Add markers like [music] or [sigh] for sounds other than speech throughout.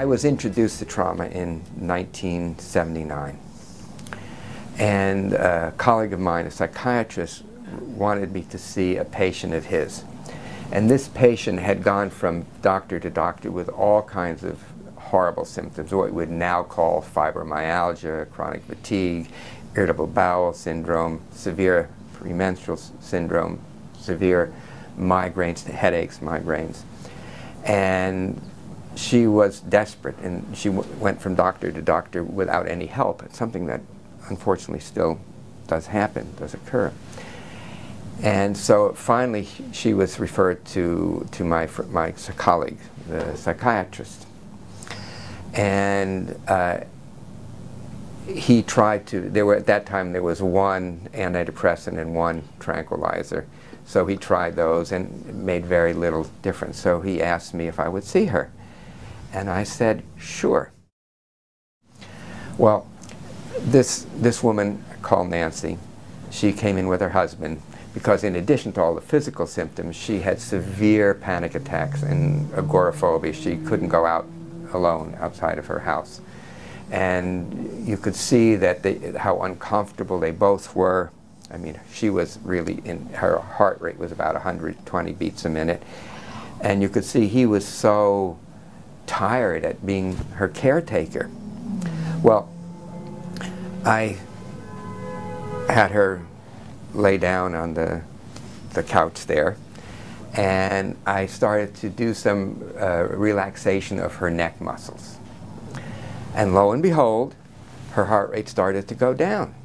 I was introduced to trauma in 1979. And a colleague of mine, a psychiatrist, wanted me to see a patient of his. And this patient had gone from doctor to doctor with all kinds of horrible symptoms, what we would now call fibromyalgia, chronic fatigue, irritable bowel syndrome, severe premenstrual syndrome, severe migraines, headaches, migraines. And she was desperate and she went from doctor to doctor without any help. It's something that unfortunately still does happen, does occur. And so finally she was referred to, to my, my colleague, the psychiatrist. And uh, he tried to, there were, at that time there was one antidepressant and one tranquilizer. So he tried those and made very little difference. So he asked me if I would see her. And I said, sure. Well, this, this woman called Nancy, she came in with her husband because in addition to all the physical symptoms, she had severe panic attacks and agoraphobia. She couldn't go out alone outside of her house. And you could see that they, how uncomfortable they both were. I mean, she was really in, her heart rate was about 120 beats a minute. And you could see he was so tired at being her caretaker. Well, I had her lay down on the, the couch there and I started to do some uh, relaxation of her neck muscles. And lo and behold, her heart rate started to go down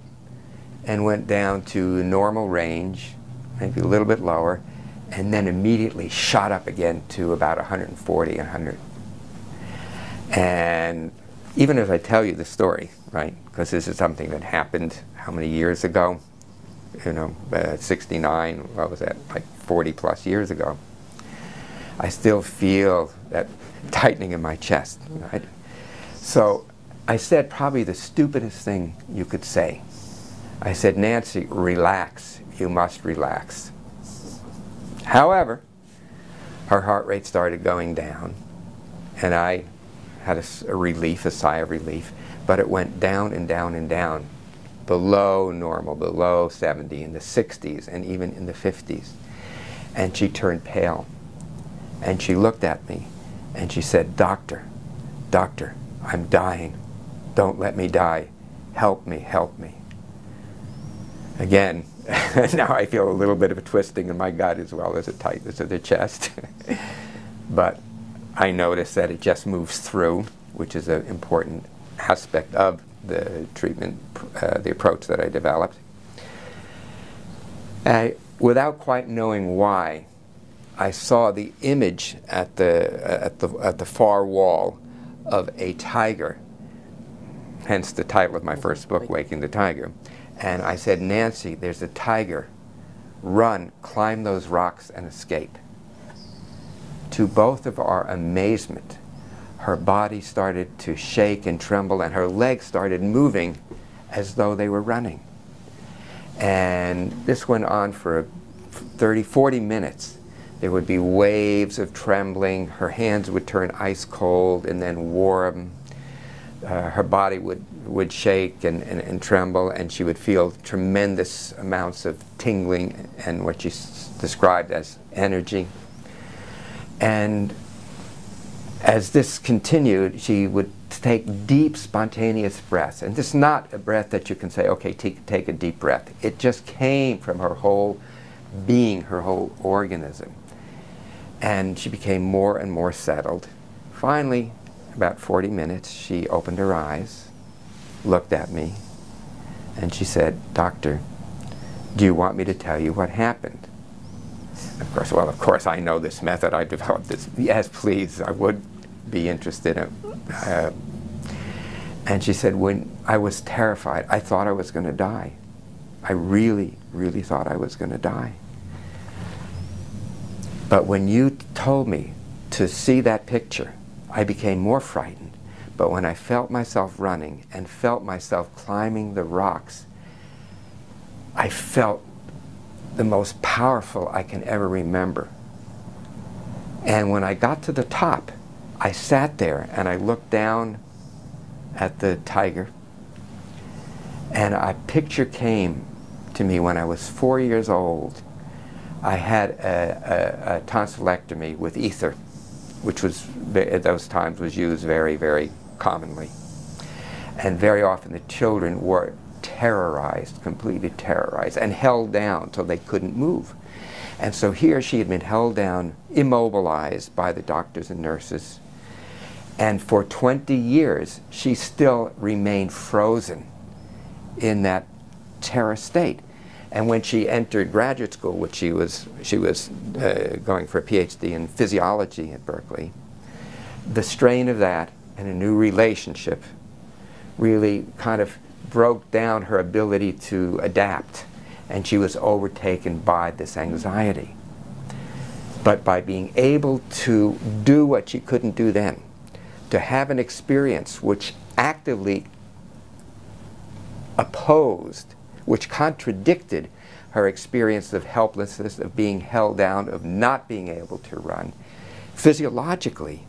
and went down to normal range, maybe a little bit lower, and then immediately shot up again to about 140, 100. And even as I tell you the story, right, because this is something that happened how many years ago? You know, uh, 69, what was that, like 40 plus years ago. I still feel that tightening in my chest, right? So I said probably the stupidest thing you could say. I said, Nancy, relax. You must relax. However, her heart rate started going down, and I had a, a, relief, a sigh of relief, but it went down and down and down, below normal, below 70, in the 60s, and even in the 50s. And she turned pale, and she looked at me, and she said, Doctor, doctor, I'm dying. Don't let me die. Help me, help me. Again, [laughs] now I feel a little bit of a twisting in my gut as well as a tightness of the chest. [laughs] but I notice that it just moves through, which is an important aspect of the treatment, uh, the approach that I developed. I, without quite knowing why, I saw the image at the, at the, at the far wall of a tiger, hence the title of my first book, Waking the Tiger. And I said, Nancy, there's a tiger. Run, climb those rocks and escape. To both of our amazement, her body started to shake and tremble and her legs started moving as though they were running. And this went on for 30, 40 minutes. There would be waves of trembling. Her hands would turn ice cold and then warm. Uh, her body would, would shake and, and, and, tremble, and she would feel tremendous amounts of tingling and what she described as energy. And as this continued, she would take deep, spontaneous breaths. And this is not a breath that you can say, okay, take, take a deep breath. It just came from her whole being, her whole organism. And she became more and more settled. Finally, about 40 minutes, she opened her eyes, looked at me, and she said, Doctor, do you want me to tell you what happened? Of course, well, of course, I know this method. I developed this. Yes, please, I would be interested in uh, and she said, when I was terrified, I thought I was going to die. I really, really thought I was going to die. But when you told me to see that picture, I became more frightened. But when I felt myself running and felt myself climbing the rocks, I felt the most powerful I can ever remember. And when I got to the top, I sat there and I looked down at the tiger, and a picture came to me when I was four years old. I had a, a, a tonsillectomy with ether, which was at those times was used very, very commonly. And very often the children were terrorized, completely terrorized, and held down till they couldn't move. And so here she had been held down, immobilized by the doctors and nurses. And for 20 years, she still remained frozen in that terror state. And when she entered graduate school, which she was, she was uh, going for a PhD in physiology at Berkeley, the strain of that and a new relationship really kind of broke down her ability to adapt. And she was overtaken by this anxiety. But by being able to do what she couldn't do then, to have an experience which actively opposed, which contradicted her experience of helplessness, of being held down, of not being able to run, physiologically,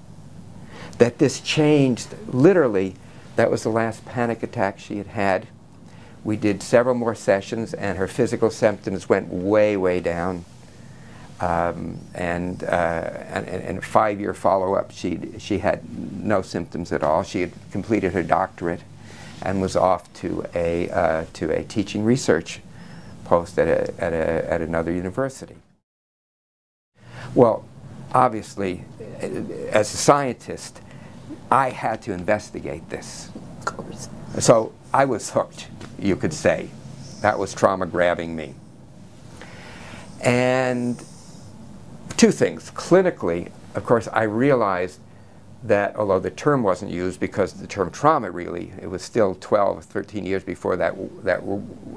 that this changed literally. That was the last panic attack she had had. We did several more sessions, and her physical symptoms went way, way down. Um, and, uh, and, and, five-year follow-up, she, she had no symptoms at all. She had completed her doctorate and was off to a, uh, to a teaching research post at, a, at, a, at another university. Well, obviously, as a scientist, I had to investigate this. Of course. So I was hooked, you could say. That was trauma grabbing me. And two things. Clinically, of course, I realized that although the term wasn't used because the term trauma really, it was still 12, 13 years before that, that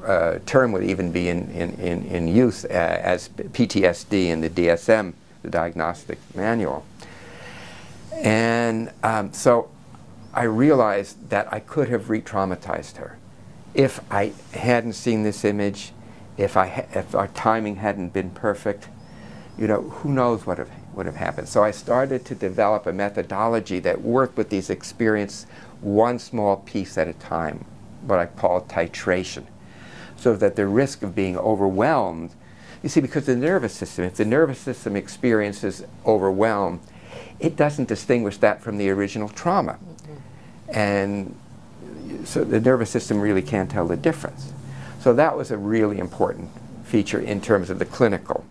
uh, term would even be in, in, in, in use uh, as PTSD in the DSM, the diagnostic manual. And um, so I realized that I could have re-traumatized her if I hadn't seen this image, if, I if our timing hadn't been perfect, you know, who knows what have, would have happened. So I started to develop a methodology that worked with these experiences one small piece at a time, what I call titration, so that the risk of being overwhelmed, you see, because the nervous system, if the nervous system experiences overwhelm, it doesn't distinguish that from the original trauma. And so the nervous system really can't tell the difference. So that was a really important feature in terms of the clinical.